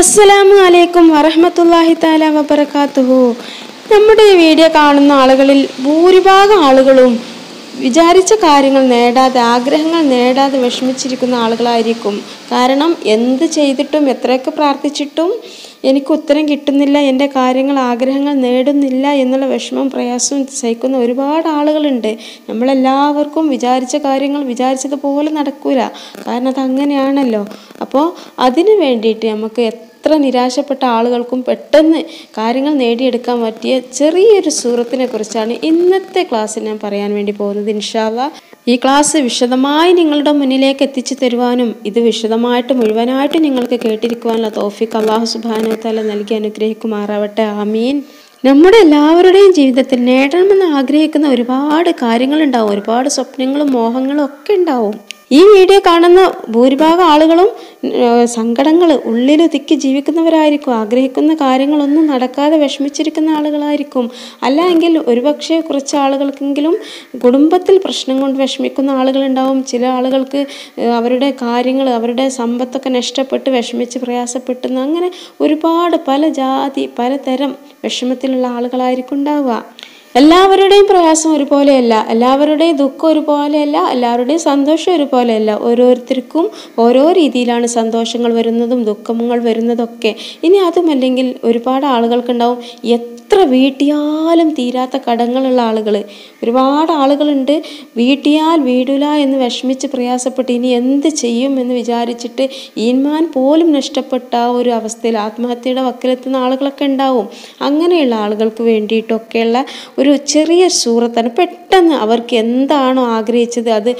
അസ്സലാമു അലൈക്കും വറഹ്മത്തുള്ളാഹി താല വബറകാതുഹു നമ്മുടെ ഈ വീഡിയോ കാണുന്ന ആളുകളിൽ ഭൂരിഭാഗം ആളുകളും വിചാരിച്ച കാര്യങ്ങൾ നേടാതെ ആഗ്രഹങ്ങൾ നേടാതെ വിഷമിച്ചിരിക്കുന്ന ആളുകളായിരിക്കും. കാരണം എന്ത് ചെയ്തിട്ടും എത്രയൊക്കെ പ്രാർത്ഥിച്ചിട്ടും എനിക്ക് ഉത്തരം കിട്ടുന്നില്ല എന്റെ കാര്യങ്ങൾ ആഗ്രഹങ്ങൾ നേടുന്നില്ല എന്നുള്ള വിഷമം പ്രയാസവും സഹിക്കുന്ന ഒരുപാട് ആളുകളുണ്ട്. നമ്മളെല്ലാവർക്കും വിചാരിച്ച കാര്യങ്ങൾ വിചാരിച്ചതുപോലെ നടക്കൂല. കാരണം അത് അങ്ങനെയാണല്ലോ അപ്പോൾ അതിനു വേണ്ടിയിട്ട് നമുക്ക് എത്ര നിരാശപ്പെട്ട ആളുകൾക്കും പെട്ടെന്ന് കാര്യങ്ങൾ നേടിയെടുക്കാൻ പറ്റിയ ചെറിയൊരു സൂറത്തിനെ കുറിച്ചാണ് ഇന്നത്തെ ക്ലാസ്സിൽ ഞാൻ പറയാൻ വേണ്ടി പോകുന്നത്. ഇൻഷാല്ല ഈ ക്ലാസ് വിശദമായി നിങ്ങളുടെ മുന്നിലേക്ക് എത്തിച്ചു തരുവാനും ഇത് വിശദമായിട്ട് മുഴുവനായിട്ട് നിങ്ങൾക്ക് കേട്ടിരിക്കുവാനുള്ള തോഫിക്ക് അള്ളാഹു സുബാനു നൽകി അനുഗ്രഹിക്കുമാറാവട്ടെ. ആമീൻ. നമ്മുടെ എല്ലാവരുടെയും ജീവിതത്തിൽ നേടണമെന്ന് ആഗ്രഹിക്കുന്ന ഒരുപാട് കാര്യങ്ങളുണ്ടാവും. ഒരുപാട് സ്വപ്നങ്ങളും മോഹങ്ങളും ഒക്കെ ഉണ്ടാവും. ഈ വീഡിയോ കാണുന്ന ഭൂരിഭാഗം ആളുകളും സങ്കടങ്ങൾ തിക്കി ജീവിക്കുന്നവരായിരിക്കും. ആഗ്രഹിക്കുന്ന കാര്യങ്ങളൊന്നും നടക്കാതെ വിഷമിച്ചിരിക്കുന്ന ആളുകളായിരിക്കും. അല്ലെങ്കിൽ ഒരുപക്ഷെ കുറച്ച് ആളുകൾക്കെങ്കിലും കുടുംബത്തിൽ പ്രശ്നം കൊണ്ട് വിഷമിക്കുന്ന ആളുകളുണ്ടാവും. ചില ആളുകൾക്ക് അവരുടെ കാര്യങ്ങൾ അവരുടെ സമ്പത്തൊക്കെ നഷ്ടപ്പെട്ട് വിഷമിച്ച് പ്രയാസപ്പെട്ടുന്ന അങ്ങനെ ഒരുപാട് പല ജാതി പലതരം വിഷമത്തിലുള്ള ആളുകളായിരിക്കും ഉണ്ടാവുക. എല്ലാവരുടെയും പ്രയാസം ഒരുപോലെയല്ല എല്ലാവരുടെയും ദുഃഖം ഒരുപോലെയല്ല എല്ലാവരുടെയും സന്തോഷം ഒരുപോലെയല്ല. ഓരോരുത്തർക്കും ഓരോ രീതിയിലാണ് സന്തോഷങ്ങൾ വരുന്നതും ദുഃഖങ്ങൾ വരുന്നതൊക്കെ. ഇനി അതുമല്ലെങ്കിൽ ഒരുപാട് ആളുകൾക്കുണ്ടാവും എത്ര വീട്ടിയാലും തീരാത്ത കടങ്ങളുള്ള ആളുകൾ ഒരുപാട് ആളുകളുണ്ട് വീട്ടിയാൽ വീടില്ല എന്ന് വിഷമിച്ച് പ്രയാസപ്പെട്ട് ഇനി എന്ത് ചെയ്യും എന്ന് വിചാരിച്ചിട്ട് ഈന്മാൻ പോലും നഷ്ടപ്പെട്ട ഒരു അവസ്ഥയിൽ ആത്മഹത്യയുടെ വക്കിലെത്തുന്ന ആളുകളൊക്കെ ഉണ്ടാവും. അങ്ങനെയുള്ള ആളുകൾക്ക് വേണ്ടിയിട്ടൊക്കെയുള്ള ഒരു ചെറിയ സൂറത്താണ്. പെട്ടെന്ന് അവർക്ക് എന്താണോ ആഗ്രഹിച്ചത് അത്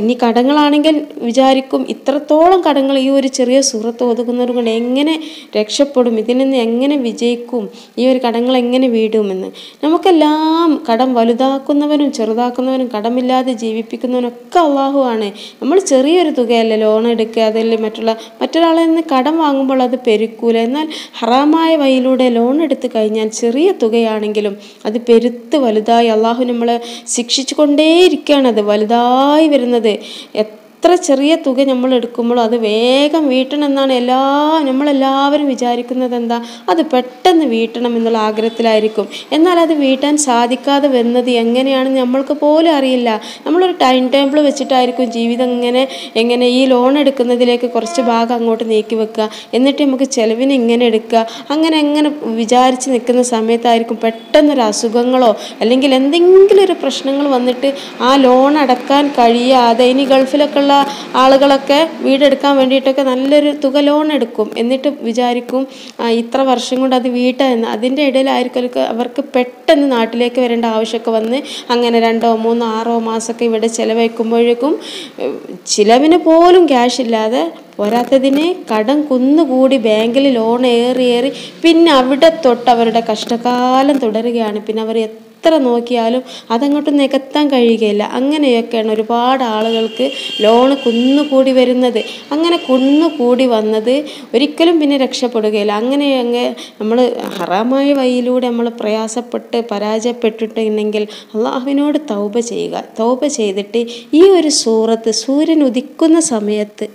ഇനി കടങ്ങളാണെങ്കിൽ വിചാരിക്കും ഇത്രത്തോളം കടങ്ങൾ ഈ ഒരു ചെറിയ സൂറത്ത് ഒതുക്കുന്നത് കൊണ്ട് എങ്ങനെ രക്ഷപ്പെടും ഇതിൽ നിന്ന് എങ്ങനെ വിജയിക്കും ഈ ഒരു കടങ്ങൾ എങ്ങനെ വീടുമെന്ന്. നമുക്കെല്ലാം കടം വലുതാക്കുന്നവനും ചെറുതാക്കുന്നവനും കടമില്ലാതെ ജീവിപ്പിക്കുന്നവനൊക്കെ അള്ളാഹു ആണ്. നമ്മൾ ചെറിയൊരു തുകയല്ല ലോൺ എടുക്കുക അതിൽ മറ്റുള്ള മറ്റൊരാളിൽ നിന്ന് കടം വാങ്ങുമ്പോൾ അത് പെരുക്കൂല. എന്നാൽ ഹറാമായ വഴിയിലൂടെ ലോൺ എടുത്തു കഴിഞ്ഞാൽ ചെറിയ തുകയാണെങ്കിലും അത് പെരുത്ത് വലുതായി അള്ളാഹു നമ്മളെ ശിക്ഷിച്ചു കൊണ്ടേയിരിക്കുകയാണ് അത് വലുതായി വരുന്നത്. എത്ര ചെറിയ തുക നമ്മൾ എടുക്കുമ്പോഴും അത് വേഗം വീട്ടണമെന്നാണ് എല്ലാ നമ്മളെല്ലാവരും വിചാരിക്കുന്നത് എന്താ? അത് പെട്ടെന്ന് വീട്ടണം എന്നുള്ള ആഗ്രഹത്തിലായിരിക്കും. എന്നാൽ അത് വീട്ടാൻ സാധിക്കാതെ വരുന്നത് എങ്ങനെയാണെന്ന് നമ്മൾക്ക് പോലും അറിയില്ല. നമ്മളൊരു ടൈം ടേബിൾ വെച്ചിട്ടായിരിക്കും ജീവിതം ഇങ്ങനെ എങ്ങനെ ഈ ലോൺ എടുക്കുന്നതിലേക്ക് കുറച്ച് ഭാഗം അങ്ങോട്ട് നീക്കി വെക്കുക. എന്നിട്ട് നമുക്ക് ചിലവിന് ഇങ്ങനെ എടുക്കുക. അങ്ങനെ എങ്ങനെ വിചാരിച്ച് നിൽക്കുന്ന സമയത്തായിരിക്കും പെട്ടെന്നൊരു അസുഖങ്ങളോ അല്ലെങ്കിൽ എന്തെങ്കിലും ഒരു പ്രശ്നങ്ങൾ വന്നിട്ട് ആ ലോൺ അടക്കാൻ കഴിയാതെ ഇനി ഗൾഫിലൊക്കെ ഉള്ള ആളുകളൊക്കെ വീടെടുക്കാൻ വേണ്ടിയിട്ടൊക്കെ നല്ലൊരു തുക ലോൺ എടുക്കും. എന്നിട്ട് വിചാരിക്കും ഇത്ര വർഷം കൊണ്ട് അത് വീട്ടാന്ന് അതിന്റെ ഇടയിലായിരിക്കും അവർക്ക് പെട്ടെന്ന് നാട്ടിലേക്ക് വരേണ്ട ആവശ്യമൊക്കെ വന്ന് അങ്ങനെ രണ്ടോ മൂന്നോ ആറോ മാസമൊക്കെ ഇവിടെ ചിലവഴിക്കുമ്പോഴേക്കും ചിലവിന് പോലും ക്യാഷ് ഇല്ലാതെ പോരാത്തതിന് കടം കുന്നുകൂടി ബാങ്കിൽ ലോൺ ഏറി ഏറി പിന്നെ അവിടെ തൊട്ട് അവരുടെ കഷ്ടകാലം തുടരുകയാണ്. പിന്നെ അവർ എത്ര നോക്കിയാലും അതങ്ങോട്ട് നികത്താൻ കഴിയുകയില്ല. അങ്ങനെയൊക്കെയാണ് ഒരുപാട് ആളുകൾക്ക് ലോണ് കുന്നുകൂടി വരുന്നത്. അങ്ങനെ കുന്നുകൂടി വന്നത് ഒരിക്കലും പിന്നെ രക്ഷപ്പെടുകയില്ല. അങ്ങനെ അങ്ങ് നമ്മൾ ഹറാമായ വഴിയിലൂടെ നമ്മൾ പ്രയാസപ്പെട്ട് പരാജയപ്പെട്ടിട്ടുണ്ടെങ്കിൽ അള്ളാഹുവിനോട് തൗബ ചെയ്യുക. തൗബ ചെയ്തിട്ട് ഈ ഒരു സൂറത്ത് സൂര്യൻ ഉദിക്കുന്ന സമയത്ത്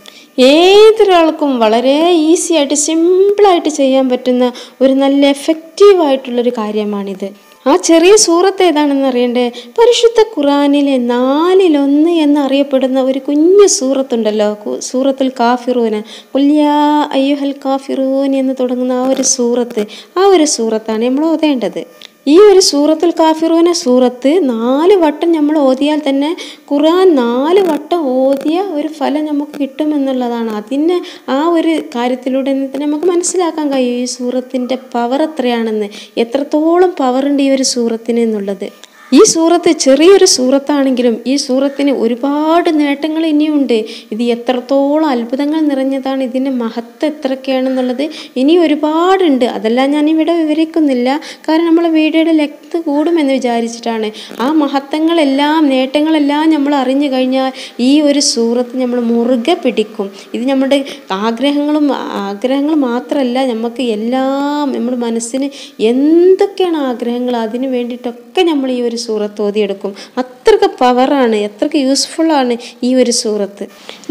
ഏതൊരാൾക്കും വളരെ ഈസി ആയിട്ട് സിമ്പിളായിട്ട് ചെയ്യാൻ പറ്റുന്ന ഒരു നല്ല എഫക്റ്റീവായിട്ടുള്ളൊരു കാര്യമാണിത്. ആ ചെറിയ സൂറത്ത് ഏതാണെന്ന് അറിയണ്ടേ? പരിശുദ്ധ ഖുറാനിലെ നാലിലൊന്ന് എന്നറിയപ്പെടുന്ന ഒരു കുഞ്ഞു സൂറത്തുണ്ടല്ലോ. സൂറത്തുൽ കാഫിറൂന്. കുല്യാ അയ്യുഹൽ കാഫിറൂൻ എന്ന് തുടങ്ങുന്ന ആ ഒരു സൂറത്ത്. ആ ഒരു സൂറത്താണ് നമ്മൾ ഓതേണ്ടത്. ഈ ഒരു സൂറത്തുൽ കാഫിറൂന സൂറത്ത് നാല് വട്ടം നമ്മൾ ഓതിയാൽ തന്നെ ഖുർആൻ നാല് വട്ടം ഓതിയ ഒരു ഫലം നമുക്ക് കിട്ടുമെന്നുള്ളതാണ്. അതിന് ആ ഒരു കാര്യത്തിലൂടെ തന്നെ നമുക്ക് മനസ്സിലാക്കാൻ കഴിയും ഈ സൂറത്തിന്റെ പവർ എത്രയാണെന്ന്. എത്രത്തോളം പവറുണ്ട് ഈ ഒരു സൂറത്തിന് എന്നുള്ളത്. ഈ സൂറത്ത് ചെറിയൊരു സൂറത്താണെങ്കിലും ഈ സൂറത്തിന് ഒരുപാട് നേട്ടങ്ങൾ ഇനിയുണ്ട്. ഇത് എത്രത്തോളം അത്ഭുതങ്ങൾ നിറഞ്ഞതാണ് ഇതിന്റെ മഹത്വം എത്രയൊക്കെയാണെന്നുള്ളത് ഇനി ഒരുപാടുണ്ട്. അതെല്ലാം ഞാൻ ഇവിടെ വിവരിക്കുന്നില്ല. കാരണം നമ്മൾ വീഡിയോയുടെ ലെങ്ത് കൂടുമെന്ന് വിചാരിച്ചിട്ടാണ്. ആ മഹത്വങ്ങളെല്ലാം നേട്ടങ്ങളെല്ലാം നമ്മൾ അറിഞ്ഞു കഴിഞ്ഞാൽ ഈ ഒരു സൂറത്ത് നമ്മൾ മുറുകെ പിടിക്കും. ഇത് നമ്മുടെ ആഗ്രഹങ്ങളും ആഗ്രഹങ്ങൾ മാത്രമല്ല നമുക്ക് എല്ലാം നമ്മുടെ മനസ്സിന് എന്തൊക്കെയാണ് ആഗ്രഹങ്ങൾ അതിന് വേണ്ടിയിട്ടൊക്കെ നമ്മൾ ഈ ഒരു സൂറത്ത് ഓതിയെടുക്കും. അത്രയ്ക്ക് പവറാണ് എത്രക്ക് യൂസ്ഫുള്ളാണ് ഈ ഒരു സൂറത്ത്.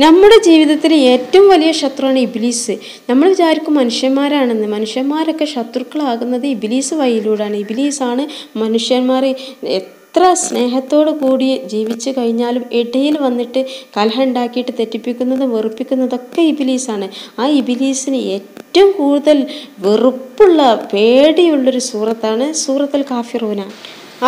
നമ്മുടെ ജീവിതത്തിലെ ഏറ്റവും വലിയ ശത്രുവാണ് ഇബിലീസ്. നമ്മൾ വിചാരിക്കും മനുഷ്യന്മാരാണെന്ന്. മനുഷ്യന്മാരൊക്കെ ശത്രുക്കളാകുന്നത് ഇബിലീസ് വഴിയിലൂടെയാണ്. ഇബിലീസാണ് മനുഷ്യന്മാരെ എത്ര സ്നേഹത്തോടു കൂടി ജീവിച്ചു കഴിഞ്ഞാലും ഇടയിൽ വന്നിട്ട് കലഹ ഉണ്ടാക്കിയിട്ട് തെറ്റിപ്പിക്കുന്നതും വെറുപ്പിക്കുന്നതൊക്കെ ഇബിലീസാണ്. ആ ഇബിലീസിന് ഏറ്റവും കൂടുതൽ വെറുപ്പുള്ള പേടിയുള്ളൊരു സൂറത്താണ് സൂറത്തുൽ കാഫിറൂന.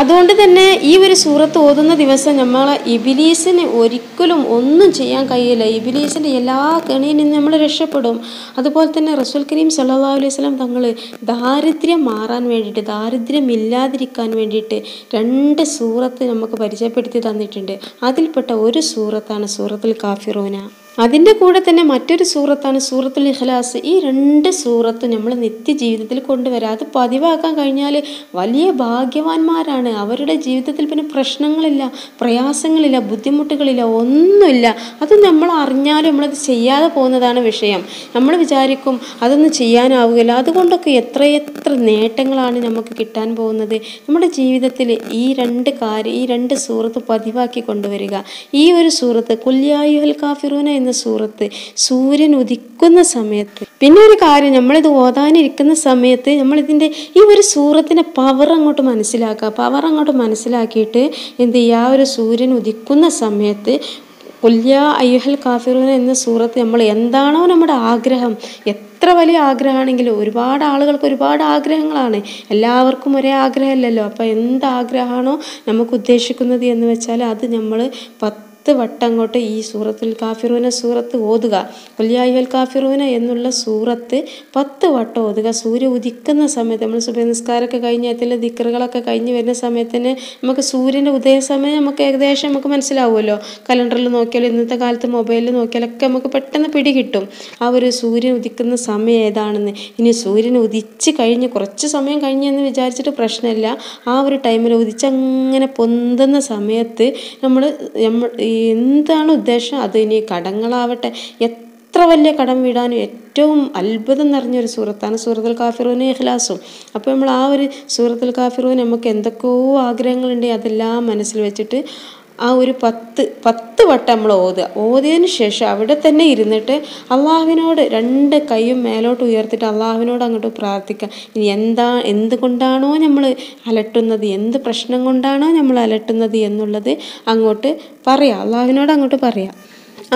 അതുകൊണ്ട് തന്നെ ഈ ഒരു സൂറത്ത് ഓതുന്ന ദിവസം നമ്മൾ ഇബിലീസിന് ഒരിക്കലും ഒന്നും ചെയ്യാൻ കഴിയില്ല. ഇബിലീസിന്റെ എല്ലാ കെണിയിൽ നിന്ന് നമ്മൾ രക്ഷപ്പെടും. അതുപോലെ തന്നെ റസൂൽ കരീം സല്ലാ അലൈഹി സ്വലം തങ്ങൾ ദാരിദ്ര്യം മാറാൻ വേണ്ടിയിട്ട് ദാരിദ്ര്യം ഇല്ലാതിരിക്കാൻ വേണ്ടിയിട്ട് രണ്ട് സൂറത്ത് നമുക്ക് പരിചയപ്പെടുത്തി തന്നിട്ടുണ്ട്. അതിൽപ്പെട്ട ഒരു സൂറത്താണ് സൂറത്തുൽ കാഫിറൂന. അതിന്റെ കൂടെ തന്നെ മറ്റൊരു സൂറത്താണ് സൂറത്തുൽ ഇഖ്ലാസ്. ഈ രണ്ട് സൂറത്ത് നമ്മൾ നിത്യജീവിതത്തിൽ കൊണ്ടുവരാം. അത് പതിവാക്കാൻ കഴിഞ്ഞാൽ വലിയ ഭാഗ്യവാന്മാരാണ്. അവരുടെ ജീവിതത്തിൽ പിന്നെ പ്രശ്നങ്ങളില്ല പ്രയാസങ്ങളില്ല ബുദ്ധിമുട്ടുകളില്ല ഒന്നുമില്ല. അത് നമ്മൾ അറിഞ്ഞാലും നമ്മളത് ചെയ്യാതെ പോകുന്നതാണ് വിഷയം. നമ്മൾ വിചാരിക്കും അതൊന്നും ചെയ്യാനാവുകയില്ല. അതുകൊണ്ടൊക്കെ എത്രയെത്ര നേട്ടങ്ങളാണ് നമുക്ക് കിട്ടാൻ പോകുന്നത്. നമ്മുടെ ജീവിതത്തിൽ ഈ രണ്ട് കാര്യം ഈ രണ്ട് സൂറത്ത് പതിവാക്കി കൊണ്ടുവരിക. ഈ ഒരു സൂറത്ത് കുല്യായുഹൽ കാഫിറൂന എന്ന സൂറത്ത് സൂര്യൻ ഉദിക്കുന്ന സമയത്ത്. പിന്നെ ഒരു കാര്യം നമ്മളിത് ഓതാനിരിക്കുന്ന സമയത്ത് നമ്മളിതിന്റെ ഈ ഒരു സൂറത്തിന്റെ പവർ അങ്ങോട്ട് മനസ്സിലാക്കുക. പവർ അങ്ങോട്ട് മനസ്സിലാക്കിയിട്ട് എന്ത് ചെയ്യുക? ഒരു സൂര്യൻ ഉദിക്കുന്ന സമയത്ത് കൊല്യ അയ്യഹൽ കാഫിറൂൻ എന്ന സൂറത്ത് നമ്മൾ എന്താണോ നമ്മുടെ ആഗ്രഹം. എത്ര വലിയ ആഗ്രഹമാണെങ്കിലും ഒരുപാട് ആളുകൾക്ക് ഒരുപാട് ആഗ്രഹങ്ങളാണ്. എല്ലാവർക്കും ഒരേ ആഗ്രഹമല്ലല്ലോ. അപ്പോൾ എന്ത് ആഗ്രഹമാണോ നമുക്ക് ഉദ്ദേശിക്കുന്നത് എന്ന് വെച്ചാൽ അത് നമ്മൾ പത്ത് പത്ത് വട്ടം അങ്ങോട്ട് ഈ സൂറത്തുൽ കാഫിറൂന സൂറത്ത് ഓതുക. കൊല്യായുൽ കാഫിറൂന എന്നുള്ള സൂറത്ത് പത്ത് വട്ടം ഓതുക. സൂര്യ ഉദിക്കുന്ന സമയത്ത് നമ്മൾ സുബഹ നിസ്കാരമൊക്കെ കഴിഞ്ഞ് അതിലെ ദിക്കറുകളൊക്കെ കഴിഞ്ഞ് വരുന്ന സമയത്ത് തന്നെ നമുക്ക് സൂര്യന്റെ ഉദയ സമയം നമുക്ക് ഏകദേശം നമുക്ക് മനസ്സിലാവുമല്ലോ. കലണ്ടറിൽ നോക്കിയാലും ഇന്നത്തെ കാലത്ത് മൊബൈലിൽ നോക്കിയാലൊക്കെ നമുക്ക് പെട്ടെന്ന് പിടികിട്ടും. ആ ഒരു സൂര്യൻ ഉദിക്കുന്ന സമയം ഏതാണെന്ന്. ഇനി സൂര്യൻ ഉദിച്ച് കഴിഞ്ഞ് കുറച്ച് സമയം കഴിഞ്ഞെന്ന് വിചാരിച്ചിട്ട് പ്രശ്നമില്ല. ആ ഒരു ടൈമിൽ ഉദിച്ച് അങ്ങനെ പൊന്തുന്ന സമയത്ത് നമ്മൾ നമ്മൾ എന്താണ് ഉദ്ദേശം? അത് ഇനി കടങ്ങളാവട്ടെ. എത്ര വലിയ കടം വീടാനും ഏറ്റവും അത്ഭുതം നിറഞ്ഞൊരു സൂറത്താണ് സൂറത്തുൽ കാഫിറൂന് ഇഖ്ലാസും. അപ്പോൾ നമ്മൾ ആ ഒരു സൂറത്തുൽ കാഫിറൂന് നമുക്ക് എന്തൊക്കെയോ ആഗ്രഹങ്ങളുണ്ട്. അതെല്ലാം മനസ്സിൽ വെച്ചിട്ട് ആ ഒരു പത്ത് പത്ത് വട്ടം നമ്മൾ ഓതുക. ഓതിയതിന് ശേഷം അവിടെ തന്നെ ഇരുന്നിട്ട് അള്ളാഹുവിനോട് രണ്ട് കൈയും മേലോട്ട് ഉയർത്തിട്ട് അള്ളാഹുവിനോട് അങ്ങോട്ട് പ്രാർത്ഥിക്കാം ഇനി എന്താ എന്തുകൊണ്ടാണോ നമ്മൾ അലട്ടുന്നത് എന്ത് പ്രശ്നം കൊണ്ടാണോ നമ്മൾ അലട്ടുന്നത് എന്നുള്ളത് അങ്ങോട്ട് പറയാം. അള്ളാഹുവിനോട് അങ്ങോട്ട് പറയാം.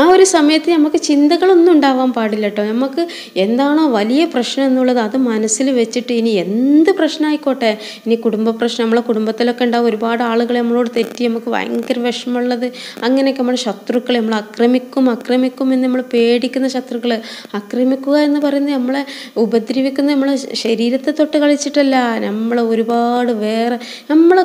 ആ ഒരു സമയത്ത് നമുക്ക് ചിന്തകളൊന്നും ഉണ്ടാവാൻ പാടില്ല കേട്ടോ നമുക്ക് എന്താണോ വലിയ പ്രശ്നം എന്നുള്ളത് അത് മനസ്സിൽ വെച്ചിട്ട് ഇനി എന്ത് പ്രശ്നമായിക്കോട്ടെ ഇനി കുടുംബ പ്രശ്നം നമ്മളെ കുടുംബത്തിലൊക്കെ ഉണ്ടാവും ഒരുപാട് ആളുകൾ നമ്മളോട് തെറ്റി നമുക്ക് ഭയങ്കര വിഷമമുള്ളത്. അങ്ങനെയൊക്കെ നമ്മൾ ശത്രുക്കളെ നമ്മൾ ആക്രമിക്കും ആക്രമിക്കും എന്ന് നമ്മൾ പേടിക്കുന്ന ശത്രുക്കൾ ആക്രമിക്കുക എന്ന് പറയുന്നത് നമ്മളെ ഉപദ്രവിക്കുന്ന നമ്മളെ ശരീരത്തെ തൊട്ട് കളിച്ചിട്ടല്ല. നമ്മൾ ഒരുപാട് വേറെ നമ്മളെ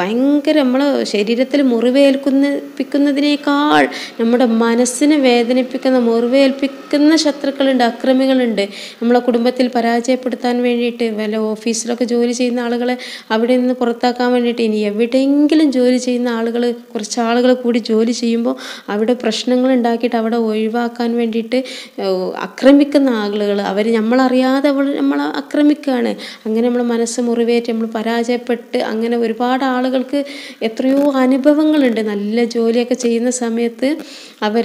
ഭയങ്കര നമ്മളെ ശരീരത്തിൽ മുറിവേൽക്കുന്ന പിക്കുന്നതിനേക്കാൾ നമ്മുടെ മനസ്സിനെ വേദനിപ്പിക്കുന്ന മുറിവേൽപ്പിക്കുന്ന ശത്രുക്കളുണ്ട് അക്രമികളുണ്ട്. നമ്മളെ കുടുംബത്തിൽ പരാജയപ്പെടുത്താൻ വേണ്ടിയിട്ട് വല്ല ഓഫീസിലൊക്കെ ജോലി ചെയ്യുന്ന ആളുകളെ അവിടെ നിന്ന് പുറത്താക്കാൻ വേണ്ടിയിട്ട് ഇനി എവിടെയെങ്കിലും ജോലി ചെയ്യുന്ന ആളുകൾ കുറച്ച് ആളുകൾ കൂടി ജോലി ചെയ്യുമ്പോൾ അവിടെ പ്രശ്നങ്ങൾ ഉണ്ടാക്കിയിട്ട് അവിടെ ഒഴിവാക്കാൻ വേണ്ടിയിട്ട് ആക്രമിക്കുന്ന ആളുകൾ അവർ നമ്മളറിയാതെ അവൾ നമ്മൾ ആക്രമിക്കുകയാണ് അങ്ങനെ നമ്മൾ മനസ്സ് മുറിവേറ്റ് നമ്മൾ പരാജയപ്പെട്ട് അങ്ങനെ ഒരുപാട് ആളുകൾക്ക് എത്രയോ അനുഭവങ്ങളുണ്ട്. നല്ല ജോലിയൊക്കെ ചെയ്യുന്ന സമയത്ത്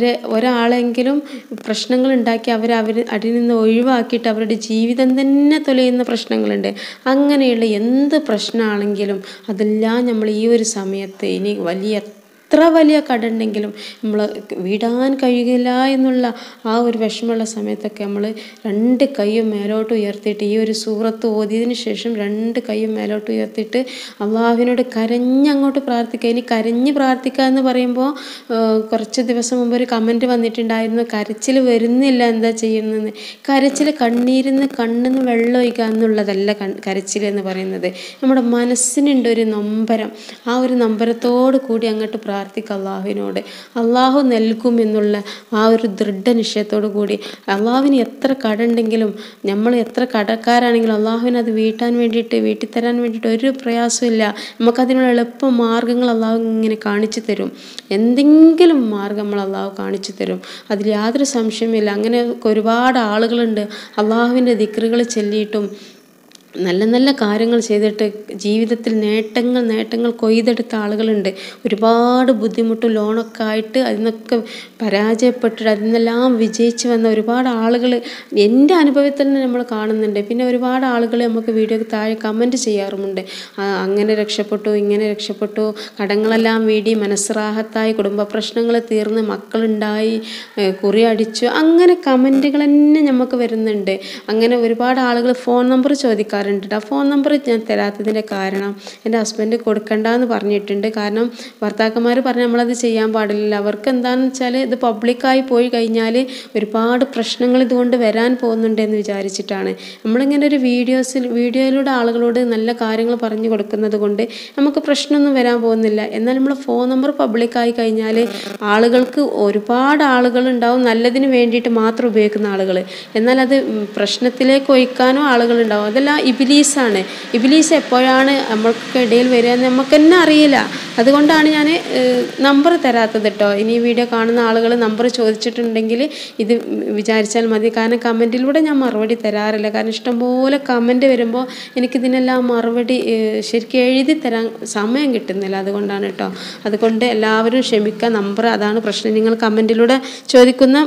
അവരെ ഒരാളെങ്കിലും പ്രശ്നങ്ങൾ ഉണ്ടാക്കി അവരെ അവർ അതിൽ നിന്ന് ഒഴിവാക്കിയിട്ട് അവരുടെ ജീവിതം തന്നെ തൊലയുന്ന പ്രശ്നങ്ങളുണ്ട്. അങ്ങനെയുള്ള എന്ത് പ്രശ്നമാണെങ്കിലും അതെല്ലാം നമ്മൾ ഈ ഒരു സമയത്ത് ഇനി വലിയ എത്ര വലിയ കടമുണ്ടെങ്കിലും നമ്മൾ വിടാൻ കഴിയില്ല എന്നുള്ള ആ ഒരു വിഷമമുള്ള സമയത്തൊക്കെ നമ്മൾ രണ്ട് കൈയും മേലോട്ട് ഉയർത്തിയിട്ട് ഈ ഒരു സൂറത്ത് ഓതിയതിന് ശേഷം രണ്ട് കൈയും മേലോട്ട് ഉയർത്തിയിട്ട് അള്ളാഹുവിനോട് കരഞ്ഞങ്ങോട്ട് പ്രാർത്ഥിക്കുക. ഇനി കരഞ്ഞ് പ്രാർത്ഥിക്കുക എന്ന് പറയുമ്പോൾ കുറച്ച് ദിവസം മുമ്പ് ഒരു കമന്റ് വന്നിട്ടുണ്ടായിരുന്നു കരച്ചിൽ വരുന്നില്ല എന്താ ചെയ്യുന്നതെന്ന്? കരച്ചിൽ കണ്ണീരിന്ന് കണ്ണിന്ന് വെള്ളം ഒഴിക്കുക എന്നുള്ളതല്ല കരച്ചിൽ എന്ന് പറയുന്നത്. നമ്മുടെ മനസ്സിനുണ്ട് ഒരു നൊമ്പരം. ആ ഒരു നൊമ്പരത്തോട് കൂടി അങ്ങോട്ട് പ്രാർത്ഥിക്കുക. അള്ളാഹുവിനോട്. അള്ളാഹു നൽകും എന്നുള്ള ആ ഒരു ദൃഢനിശ്ചയത്തോടു കൂടി. അള്ളാഹുവിന് എത്ര കടുണ്ടെങ്കിലും നമ്മൾ എത്ര കടക്കാരാണെങ്കിലും അള്ളാഹുവിന് അത് വീട്ടാൻ വേണ്ടിയിട്ട് വീട്ടിൽ തരാൻ വേണ്ടിയിട്ട് ഒരു പ്രയാസമില്ല നമുക്കതിനുള്ള എളുപ്പ മാർഗങ്ങൾ അള്ളാഹു ഇങ്ങനെ കാണിച്ചു തരും. എന്തെങ്കിലും മാർഗം നമ്മൾ അള്ളാഹു കാണിച്ചു തരും. അതിൽ യാതൊരു സംശയമില്ല അങ്ങനെ ഒരുപാട് ആളുകളുണ്ട്. അള്ളാഹുവിന്റെ ദിക്റുകൾ ചൊല്ലിയിട്ടും നല്ല നല്ല കാര്യങ്ങൾ ചെയ്തിട്ട് ജീവിതത്തിൽ നേട്ടങ്ങൾ നേട്ടങ്ങൾ കൊയ്തെടുത്ത ആളുകളുണ്ട്. ഒരുപാട് ബുദ്ധിമുട്ട് ലോണൊക്കെ ആയിട്ട് അതിനൊക്കെ പരാജയപ്പെട്ടിട്ട് അതിൽ നിന്നെല്ലാം വിജയിച്ച് വന്ന ഒരുപാട് ആളുകൾ എന്റെ അനുഭവത്തിൽ തന്നെ നമ്മൾ കാണുന്നുണ്ട്. പിന്നെ ഒരുപാട് ആളുകൾ നമുക്ക് വീഡിയോക്ക് താഴെ കമന്റ് ചെയ്യാറുമുണ്ട്. അങ്ങനെ രക്ഷപ്പെട്ടു ഇങ്ങനെ രക്ഷപ്പെട്ടു കടങ്ങളെല്ലാം വീടി മനസ്സറാഹത്തായി കുടുംബ പ്രശ്നങ്ങൾ തീർന്ന് മക്കളുണ്ടായി കുറി അടിച്ചു അങ്ങനെ കമന്റുകൾ തന്നെ നമുക്ക് വരുന്നുണ്ട്. അങ്ങനെ ഒരുപാട് ആളുകൾ ഫോൺ നമ്പർ ചോദിക്കാറുണ്ട് ആ ഫോൺ നമ്പർ ഞാൻ തരാത്തതിന്റെ കാരണം എന്റെ ഹസ്ബൻഡ് കൊടുക്കണ്ട എന്ന് പറഞ്ഞിട്ടുണ്ട്. കാരണം ഭർത്താക്കന്മാർ പറഞ്ഞ് നമ്മളത് ചെയ്യാൻ പാടില്ല അവർക്ക് എന്താണെന്ന് വെച്ചാൽ ഇത് പബ്ലിക്കായി പോയി കഴിഞ്ഞാൽ ഒരുപാട് പ്രശ്നങ്ങൾ ഇതുകൊണ്ട് വരാൻ പോകുന്നുണ്ട് എന്ന് വിചാരിച്ചിട്ടാണ്. നമ്മളിങ്ങനെ ഒരു വീഡിയോസിൽ വീഡിയോയിലൂടെ ആളുകളോട് നല്ല കാര്യങ്ങൾ പറഞ്ഞു കൊടുക്കുന്നത് കൊണ്ട് നമുക്ക് പ്രശ്നമൊന്നും വരാൻ പോകുന്നില്ല. എന്നാൽ നമ്മൾ ഫോൺ നമ്പർ പബ്ലിക്കായി കഴിഞ്ഞാൽ ആളുകൾക്ക് ഒരുപാട് ആളുകൾ ഉണ്ടാവും നല്ലതിന് വേണ്ടിയിട്ട് മാത്രം ഉപയോഗിക്കുന്ന ആളുകൾ എന്നാൽ അത് പ്രശ്നത്തിലേക്ക് ഒഴിക്കാനോ ആളുകൾ ഉണ്ടാവും അതെല്ലാം ഇബിലീസാണ്. ഇബിലീസ് എപ്പോഴാണ് നമ്മൾക്ക് ഇടയിൽ വരിക എന്ന് നമുക്ക് തന്നെ അറിയില്ല. അതുകൊണ്ടാണ് ഞാൻ നമ്പർ തരാത്തത് കേട്ടോ ഇനി ഈ വീഡിയോ കാണുന്ന ആളുകൾ നമ്പർ ചോദിച്ചിട്ടുണ്ടെങ്കിൽ ഇത് വിചാരിച്ചാൽ മതി. കാരണം കമന്റിലൂടെ ഞാൻ മറുപടി തരാറില്ല. കാരണം ഇഷ്ടംപോലെ കമന്റ് വരുമ്പോൾ എനിക്കിതിനെല്ലാം മറുപടി ശരിക്കും എഴുതി തരാൻ സമയം കിട്ടുന്നില്ല അതുകൊണ്ടാണ് കേട്ടോ അതുകൊണ്ട് എല്ലാവരും ക്ഷമിക്കുക. നമ്പർ അതാണ് പ്രശ്നം. നിങ്ങൾ കമന്റിലൂടെ ചോദിക്കുന്ന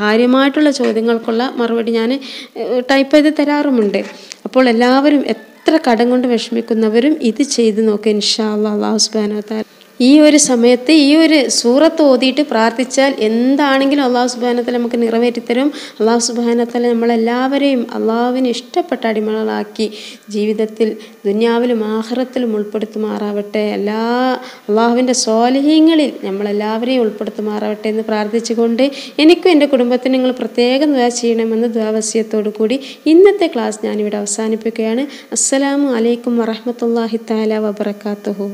കാര്യമായിട്ടുള്ള ചോദ്യങ്ങൾക്കുള്ള മറുപടി ഞാൻ ടൈപ്പ് ചെയ്ത് തരാറുമുണ്ട്. അപ്പോൾ എല്ലാവരും എത്ര കടം കൊണ്ട് വിഷമിക്കുന്നവരും ഇത് ചെയ്ത് നോക്കുക ഇൻഷാ അള്ളാഹു സുബ്ഹാനഹു വതആല ഈ ഒരു സമയത്ത് ഈ ഒരു സൂറത്ത് ഓതിയിട്ട് പ്രാർത്ഥിച്ചാൽ എന്താണെങ്കിലും അള്ളാഹു സുബാനത്തല നമുക്ക് നിറവേറ്റിത്തരും. അള്ളാഹു സുബാനത്തല നമ്മളെല്ലാവരെയും അള്ളാഹുവിന് ഇഷ്ടപ്പെട്ട അടിമകളാക്കി ജീവിതത്തിൽ ദുന്യാവിലും ആഹ്റത്തിലും ഉൾപ്പെടുത്തുമാറാവട്ടെ. എല്ലാ അള്ളാഹുവിന്റെ സ്വാലിഹ്യങ്ങളിൽ നമ്മളെല്ലാവരെയും ഉൾപ്പെടുത്തുമാറാവട്ടെ എന്ന് പ്രാർത്ഥിച്ചുകൊണ്ട് എനിക്കും എന്റെ കുടുംബത്തിന് നിങ്ങൾ പ്രത്യേകം ദ്വാ ചെയ്യണമെന്ന് ദ്വാവസ്യത്തോടു കൂടി ഇന്നത്തെ ക്ലാസ് ഞാനിവിടെ അവസാനിപ്പിക്കുകയാണ്. അസ്സലാമു അലൈക്കും വറഹമത്തല്ലാഹി താല വബർക്കാത്തുഹു